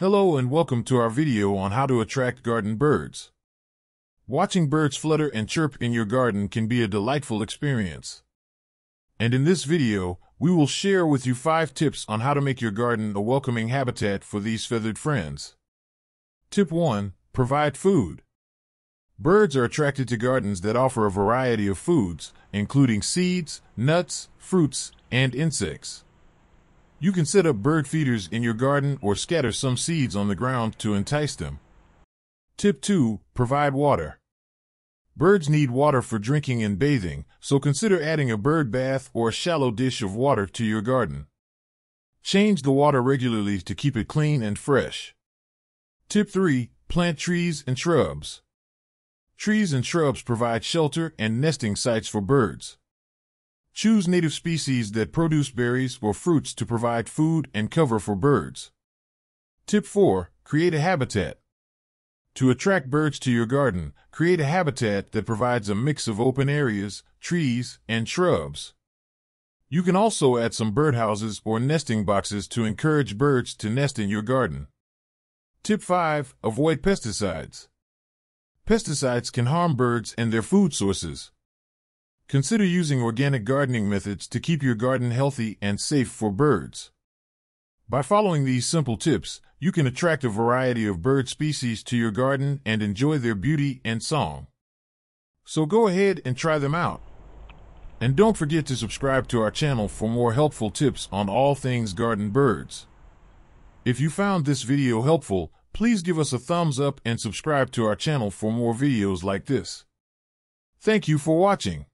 Hello and welcome to our video on how to attract garden birds. Watching birds flutter and chirp in your garden can be a delightful experience. And in this video, we will share with you 5 tips on how to make your garden a welcoming habitat for these feathered friends. Tip 1. Provide food. Birds are attracted to gardens that offer a variety of foods, including seeds, nuts, fruits, and insects. You can set up bird feeders in your garden or scatter some seeds on the ground to entice them. Tip 2. Provide water. Birds need water for drinking and bathing, so consider adding a bird bath or a shallow dish of water to your garden. Change the water regularly to keep it clean and fresh. Tip 3. Plant trees and shrubs. Trees and shrubs provide shelter and nesting sites for birds. Choose native species that produce berries or fruits to provide food and cover for birds. Tip 4. Create a habitat. To attract birds to your garden, create a habitat that provides a mix of open areas, trees, and shrubs. You can also add some birdhouses or nesting boxes to encourage birds to nest in your garden. Tip 5. Avoid pesticides. Pesticides can harm birds and their food sources. Consider using organic gardening methods to keep your garden healthy and safe for birds. By following these simple tips, you can attract a variety of bird species to your garden and enjoy their beauty and song. So go ahead and try them out. And don't forget to subscribe to our channel for more helpful tips on all things garden birds. If you found this video helpful, please give us a thumbs up and subscribe to our channel for more videos like this. Thank you for watching.